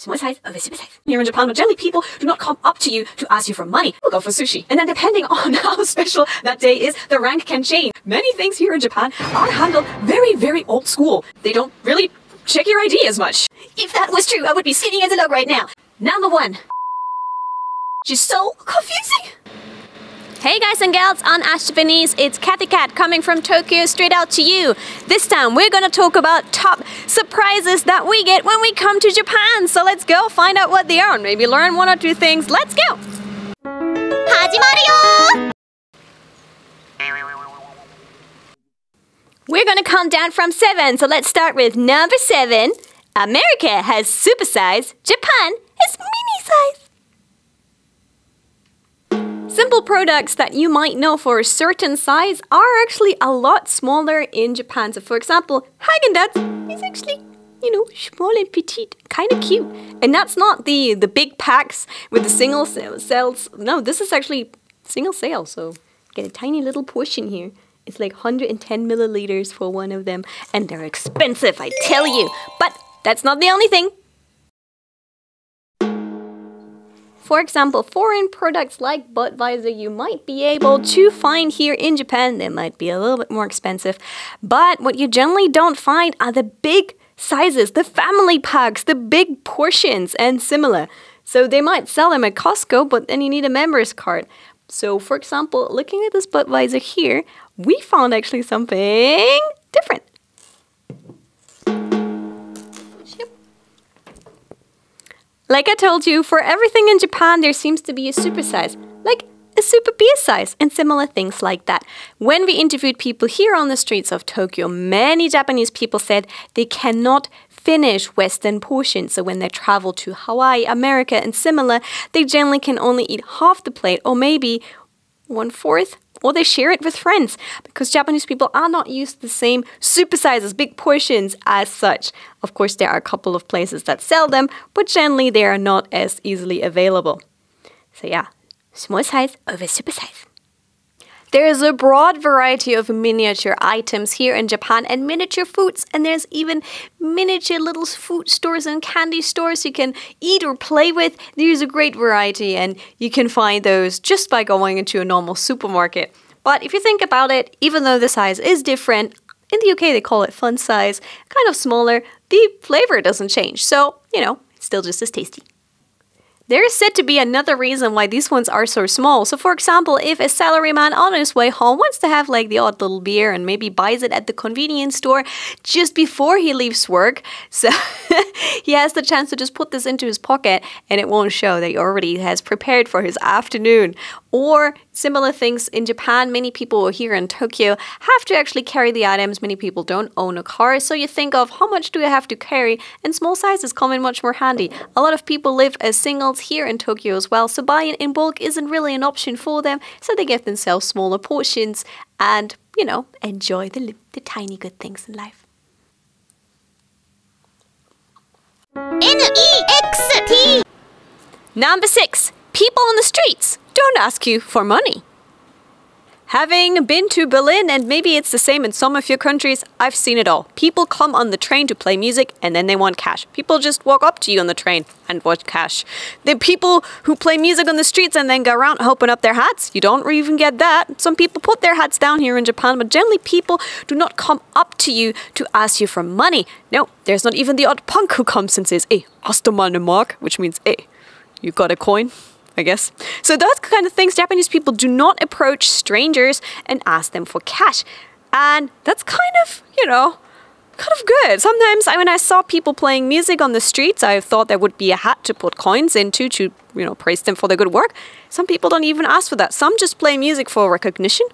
small size over oh, super size. Here in Japan, but generally people do not come up to you to ask you for money. We'll go for sushi. And then depending on how special that day is, the rank can change. Many things here in Japan are handled very, very old school. They don't really check your ID as much. If that was true, I would be sitting as a log right now. Number one. She's so confusing. Hey guys and gals, on Ask Japanese, it's Cathy Cat coming from Tokyo straight out to you. This time we're gonna talk about top surprises that we get when we come to Japan. So let's go find out what they are and maybe learn one or two things. Let's go! We're gonna count down from seven, so let's start with number seven. America has super size, Japan is mini size. Simple products that you might know for a certain size are actually a lot smaller in Japan. So, for example, Haagen-Dazs is actually, you know, small and petite, kind of cute. And that's not the the big packs with the single cells. No, this is actually single sale. So, get a tiny little portion here. It's like 110 milliliters for one of them, and they're expensive, I tell you. But that's not the only thing. For example, foreign products like Budweiser you might be able to find here in Japan. They might be a little bit more expensive, but what you generally don't find are the big sizes, the family packs, the big portions, and similar. So they might sell them at Costco, but then you need a member's card. So, for example, looking at this Budweiser here, we found actually something different. Like I told you, for everything in Japan, there seems to be a super size, like a super beer size, and similar things like that. When we interviewed people here on the streets of Tokyo, many Japanese people said they cannot finish Western portions. So when they travel to Hawaii, America, and similar, they generally can only eat half the plate or maybe one fourth or they share it with friends because Japanese people are not used to the same super sizes, big portions as such. Of course, there are a couple of places that sell them, but generally they are not as easily available. So, yeah, small size over super size. There is a broad variety of miniature items here in Japan and miniature foods, and there's even miniature little food stores and candy stores you can eat or play with. There's a great variety, and you can find those just by going into a normal supermarket. But if you think about it, even though the size is different, in the UK they call it fun size, kind of smaller, the flavor doesn't change. So, you know, it's still just as tasty. There is said to be another reason why these ones are so small. So, for example, if a salaryman on his way home wants to have like the odd little beer and maybe buys it at the convenience store just before he leaves work, so he has the chance to just put this into his pocket and it won't show that he already has prepared for his afternoon. Or similar things in Japan, many people here in Tokyo have to actually carry the items. Many people don't own a car, so you think of how much do I have to carry, and small sizes come in much more handy. A lot of people live as singles here in Tokyo as well, so buying in bulk isn't really an option for them, so they get themselves smaller portions and, you know, enjoy the, the tiny good things in life. NEXT Number six, people on the streets don't ask you for money. Having been to Berlin, and maybe it's the same in some of your countries, I've seen it all. People come on the train to play music and then they want cash. People just walk up to you on the train and want cash. The people who play music on the streets and then go around open up their hats, you don't even get that. Some people put their hats down here in Japan, but generally people do not come up to you to ask you for money. No, there's not even the odd punk who comes and says, Hey, hast du mal eine Mark? Which means, Hey, you got a coin? I guess. So those kind of things, Japanese people do not approach strangers and ask them for cash. And that's kind of, you know, kind of good. Sometimes I, when I saw people playing music on the streets, I thought there would be a hat to put coins into to, you know, praise them for their good work. Some people don't even ask for that. Some just play music for recognition.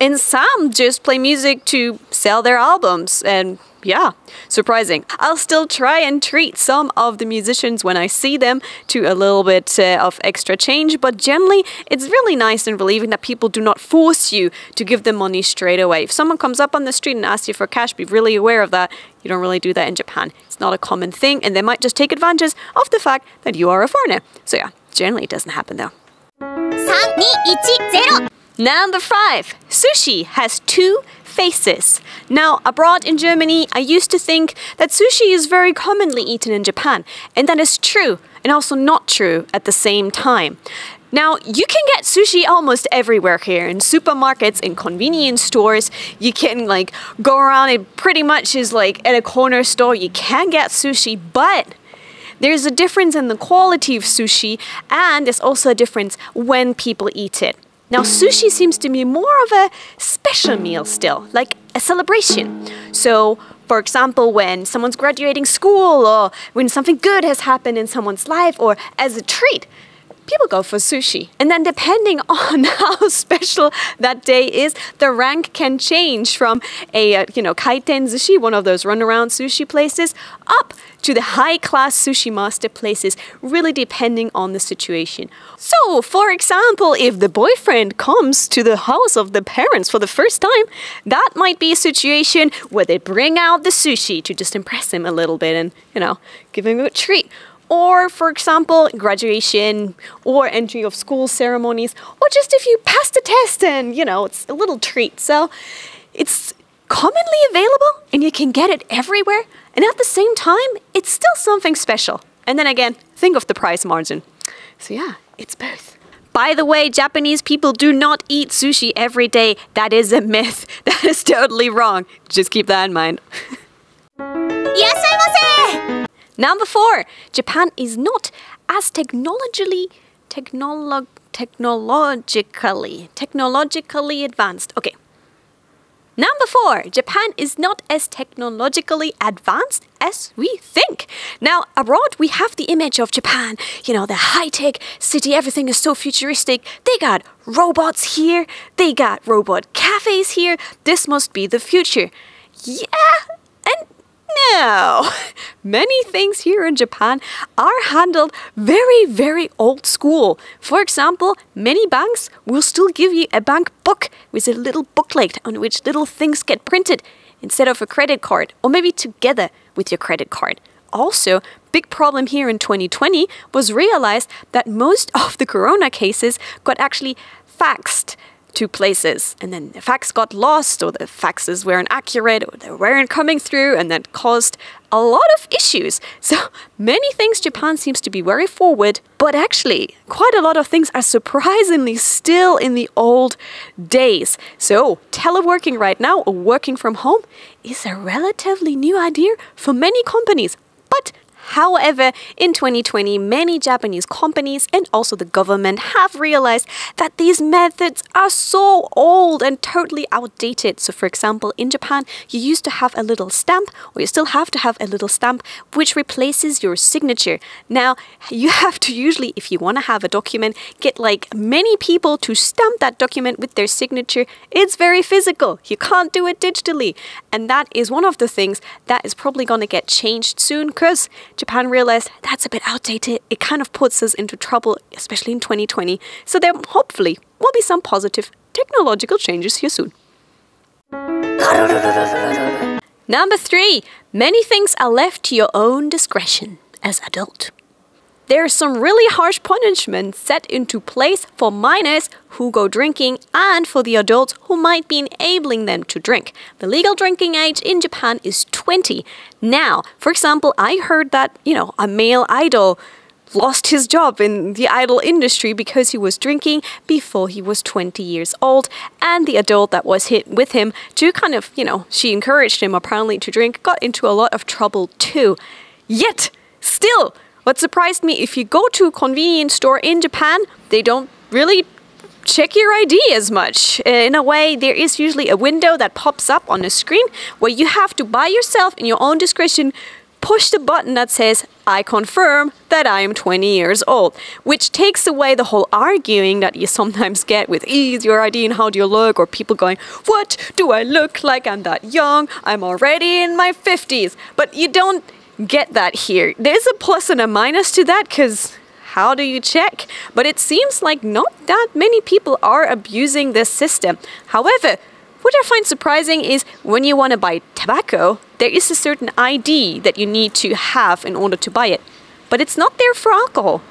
And some just play music to sell their albums and yeah, surprising. I'll still try and treat some of the musicians when I see them to a little bit uh, of extra change, but generally it's really nice and relieving that people do not force you to give them money straight away. If someone comes up on the street and asks you for cash, be really aware of that. You don't really do that in Japan. It's not a common thing, and they might just take advantage of the fact that you are a foreigner. So yeah, generally it doesn't happen though. 3210 Number five, sushi has two faces. Now, abroad in Germany, I used to think that sushi is very commonly eaten in Japan, and that is true and also not true at the same time. Now, you can get sushi almost everywhere here in supermarkets, in convenience stores. You can like go around, it pretty much is like at a corner store, you can get sushi, but there's a difference in the quality of sushi, and there's also a difference when people eat it. Now, sushi seems to be more of a special meal still, like a celebration. So, for example, when someone's graduating school, or when something good has happened in someone's life, or as a treat, people go for sushi. And then depending on how special that day is, the rank can change from a, uh, you know, kaiten sushi, one of those runaround sushi places, up to the high class sushi master places, really depending on the situation. So, for example, if the boyfriend comes to the house of the parents for the first time, that might be a situation where they bring out the sushi to just impress him a little bit and, you know, give him a treat or for example graduation or entry of school ceremonies or just if you passed a test and you know it's a little treat so it's commonly available and you can get it everywhere and at the same time it's still something special and then again think of the price margin so yeah it's both by the way, Japanese people do not eat sushi every day. That is a myth. That is totally wrong. Just keep that in mind. yes, Number four, Japan is not as technologically technolo- technologically technologically advanced. Okay. Number four, Japan is not as technologically advanced as we think. Now, abroad, we have the image of Japan, you know, the high tech city, everything is so futuristic. They got robots here, they got robot cafes here. This must be the future. Yeah, no. Many things here in Japan are handled very, very old school. For example, many banks will still give you a bank book with a little booklet on which little things get printed instead of a credit card, or maybe together with your credit card. Also, big problem here in 2020 was realized that most of the corona cases got actually faxed to places and then the fax got lost or the faxes weren't accurate or they weren't coming through and that caused a lot of issues. So many things Japan seems to be very forward, but actually quite a lot of things are surprisingly still in the old days. So teleworking right now or working from home is a relatively new idea for many companies. But However, in 2020, many Japanese companies and also the government have realized that these methods are so old and totally outdated. So, for example, in Japan, you used to have a little stamp, or you still have to have a little stamp, which replaces your signature. Now, you have to usually, if you want to have a document, get like many people to stamp that document with their signature. It's very physical. You can't do it digitally. And that is one of the things that is probably going to get changed soon because Japan realized that's a bit outdated. It kind of puts us into trouble, especially in 2020. So there hopefully will be some positive technological changes here soon. Number three, many things are left to your own discretion as adult. There are some really harsh punishments set into place for minors who go drinking and for the adults who might be enabling them to drink. The legal drinking age in Japan is 20. Now, for example, I heard that, you know, a male idol lost his job in the idol industry because he was drinking before he was 20 years old and the adult that was hit with him to kind of, you know, she encouraged him apparently to drink got into a lot of trouble too. Yet, still, what surprised me, if you go to a convenience store in Japan, they don't really check your ID as much. In a way, there is usually a window that pops up on the screen where you have to, by yourself, in your own discretion, push the button that says, I confirm that I am 20 years old, which takes away the whole arguing that you sometimes get with, is your ID and how do you look? Or people going, What do I look like? I'm that young. I'm already in my 50s. But you don't get that here. There's a plus and a minus to that because how do you check? But it seems like not that many people are abusing this system. However, what I find surprising is when you want to buy tobacco, there is a certain ID that you need to have in order to buy it. But it's not there for alcohol.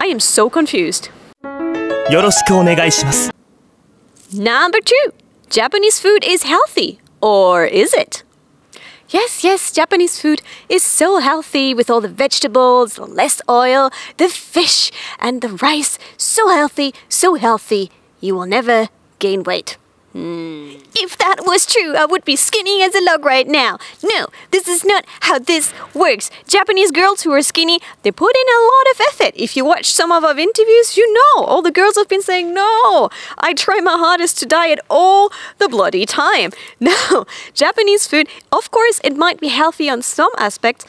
I am so confused. Number two, Japanese food is healthy, or is it? Yes, yes, Japanese food is so healthy with all the vegetables, less oil, the fish, and the rice. So healthy, so healthy. You will never gain weight. Hmm. If that was true, I would be skinny as a log right now. No, this is not how this works. Japanese girls who are skinny, they put in a lot of effort. If you watch some of our interviews, you know all the girls have been saying, No, I try my hardest to diet all the bloody time. No, Japanese food, of course, it might be healthy on some aspects.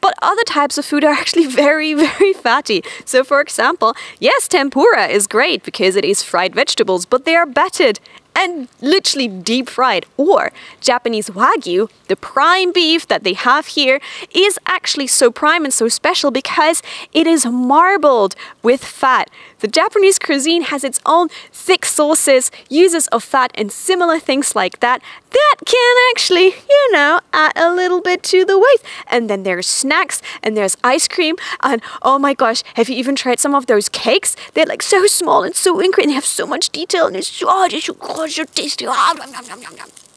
But other types of food are actually very, very fatty. So, for example, yes, tempura is great because it is fried vegetables, but they are battered and literally deep fried. Or Japanese Wagyu, the prime beef that they have here, is actually so prime and so special because it is marbled with fat. The Japanese cuisine has its own thick sauces, uses of fat, and similar things like that that can actually, you know, add a little bit to the weight. And then there's snacks and there's ice cream. And oh my gosh, have you even tried some of those cakes? They're like so small and so intricate and they have so much detail and it's so, oh, it's so, oh, it's so tasty. Oh, yum, yum, yum, yum.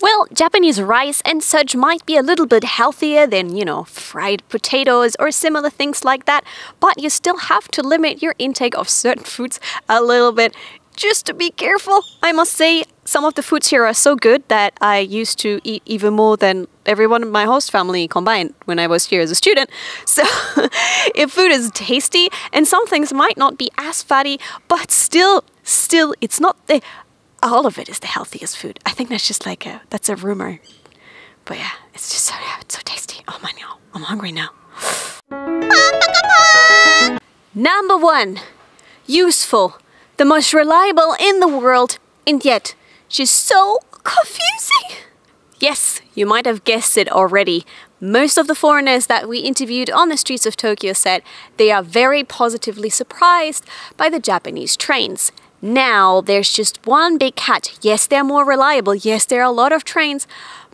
Well, Japanese rice and such might be a little bit healthier than, you know, fried potatoes or similar things like that, but you still have to limit your intake of certain foods a little bit just to be careful. I must say, some of the foods here are so good that I used to eat even more than everyone in my host family combined when I was here as a student. So, if food is tasty and some things might not be as fatty, but still, still, it's not the all of it is the healthiest food. I think that's just like a that's a rumor. But yeah, it's just so yeah, it's so tasty. Oh my god, I'm hungry now. Number one, useful, the most reliable in the world, and yet she's so confusing. Yes, you might have guessed it already. Most of the foreigners that we interviewed on the streets of Tokyo said they are very positively surprised by the Japanese trains. Now there's just one big catch. Yes, they're more reliable. Yes, there are a lot of trains.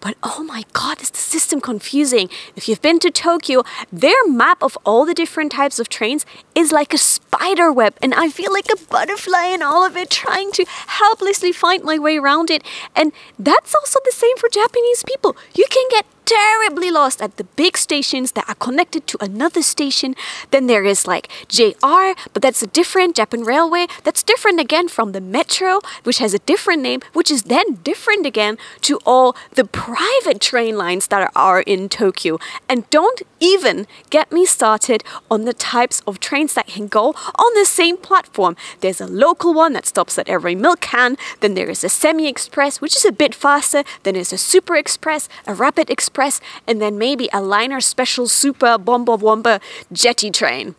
But oh my god, is the system confusing? If you've been to Tokyo, their map of all the different types of trains is like a spider web, and I feel like a butterfly in all of it, trying to helplessly find my way around it. And that's also the same for Japanese people. You can get terribly lost at the big stations that are connected to another station. Then there is like JR, but that's a different Japan Railway. That's different again from the Metro, which has a different name, which is then different again to all the private train lines that are in Tokyo. And don't even get me started on the types of trains that can go on the same platform. There's a local one that stops at every milk can, then there is a semi express, which is a bit faster, then there's a super express, a rapid express Express, and then maybe a liner special super bomba womba jetty train.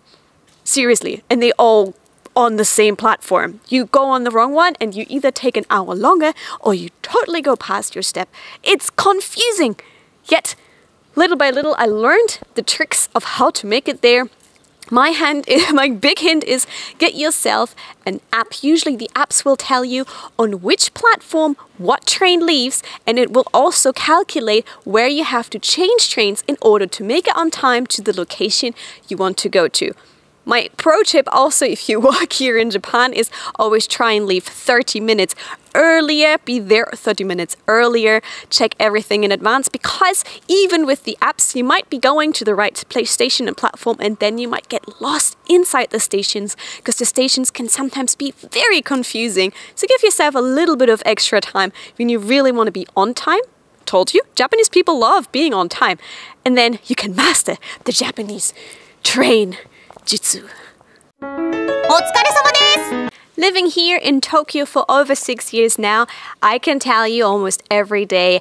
Seriously, and they all on the same platform. You go on the wrong one and you either take an hour longer or you totally go past your step. It's confusing. Yet, little by little, I learned the tricks of how to make it there my hand my big hint is get yourself an app. Usually the apps will tell you on which platform what train leaves and it will also calculate where you have to change trains in order to make it on time to the location you want to go to my pro tip also if you walk here in Japan is always try and leave 30 minutes earlier, be there 30 minutes earlier, check everything in advance because even with the apps, you might be going to the right place station and platform and then you might get lost inside the stations because the stations can sometimes be very confusing. So give yourself a little bit of extra time when you really want to be on time. Told you, Japanese people love being on time. And then you can master the Japanese train Jitsu. Living here in Tokyo for over six years now, I can tell you almost every day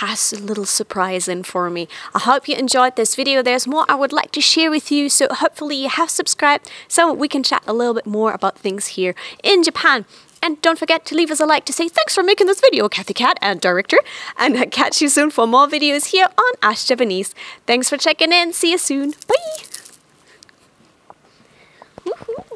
has a little surprise in for me. I hope you enjoyed this video. There's more I would like to share with you, so hopefully you have subscribed so we can chat a little bit more about things here in Japan. And don't forget to leave us a like to say thanks for making this video, Cathy Cat and director. And I'll catch you soon for more videos here on Ask Japanese. Thanks for checking in. See you soon. Bye! Woohoo!